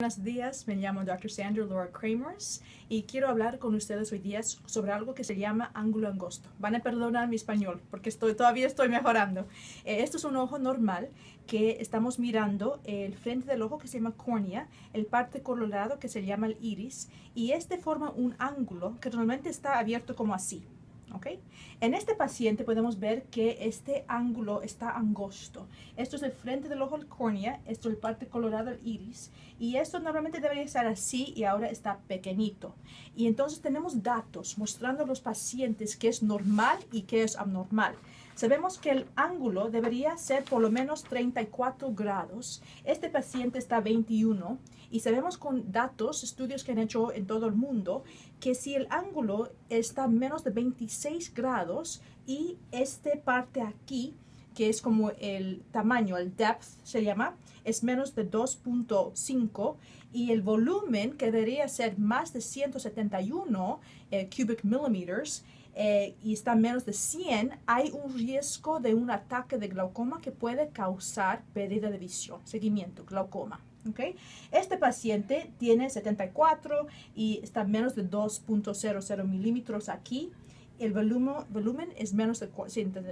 Buenos días, me llamo Dr. Sandra Laura Kramers y quiero hablar con ustedes hoy día sobre algo que se llama ángulo angosto. Van a perdonar mi español porque todavía estoy mejorando. Eh, esto es un ojo normal que estamos mirando el frente del ojo que se llama córnea, el parte colorado que se llama el iris y este forma un ángulo que normalmente está abierto como así. ¿Okay? En este paciente podemos ver que este ángulo está angosto. Esto es el frente del ojo, el córnea, esto es el parte colorada del iris, y esto normalmente debería estar así y ahora está pequeñito. Y entonces tenemos datos mostrando a los pacientes que es normal y que es abnormal. Sabemos que el ángulo debería ser por lo menos 34 grados. Este paciente está 21 y sabemos con datos, estudios que han hecho en todo el mundo, que si el ángulo está menos de 26 grados y esta parte aquí, que es como el tamaño, el depth se llama, es menos de 2.5 y el volumen que debería ser más de 171 eh, cubic millimeters eh, y está menos de 100, hay un riesgo de un ataque de glaucoma que puede causar pérdida de visión, seguimiento, glaucoma. ¿okay? Este paciente tiene 74 y está menos de 2.00 milímetros aquí. El volumen, volumen es menos de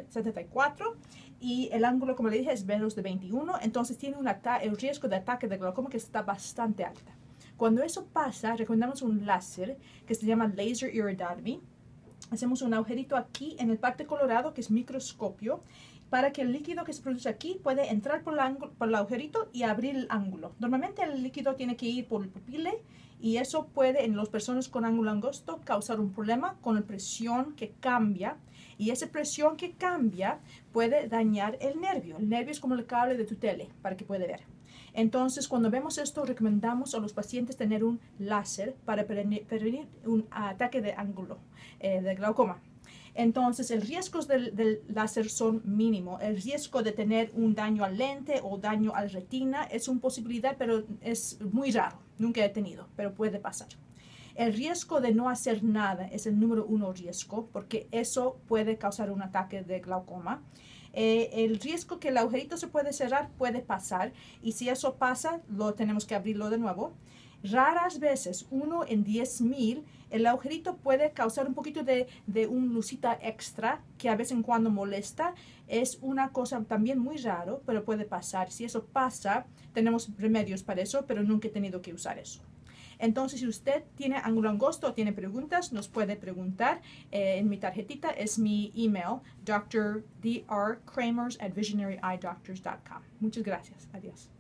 74 y el ángulo, como le dije, es menos de 21. Entonces tiene un el riesgo de ataque de glaucoma que está bastante alta. Cuando eso pasa, recomendamos un láser que se llama laser iridotomy hacemos un agujerito aquí en el parte colorado que es microscopio para que el líquido que se produce aquí puede entrar por, por el agujerito y abrir el ángulo. Normalmente el líquido tiene que ir por el pupile y eso puede en las personas con ángulo angosto causar un problema con la presión que cambia y esa presión que cambia puede dañar el nervio. El nervio es como el cable de tu tele para que pueda ver. Entonces, cuando vemos esto, recomendamos a los pacientes tener un láser para prevenir un ataque de ángulo, eh, de glaucoma. Entonces, el riesgos del, láser son mínimo. El riesgo de tener un daño al lente o daño al retina es una posibilidad, pero es muy raro. Nunca he tenido, pero puede pasar. El riesgo de no hacer nada es el número uno riesgo, porque eso puede causar un ataque de glaucoma. Eh, el riesgo que el agujerito se puede cerrar puede pasar y si eso pasa, lo tenemos que abrirlo de nuevo. Raras veces, uno en 10.000, el agujerito puede causar un poquito de, de un lucita extra que a vez en cuando molesta. Es una cosa también muy raro, pero puede pasar. Si eso pasa, tenemos remedios para eso, pero nunca he tenido que usar eso. Entonces, si usted tiene ángulo angosto o tiene preguntas, nos puede preguntar eh, en mi tarjetita. Es mi email, drdrkramers at visionaryeyedoctors.com. Muchas gracias. Adiós.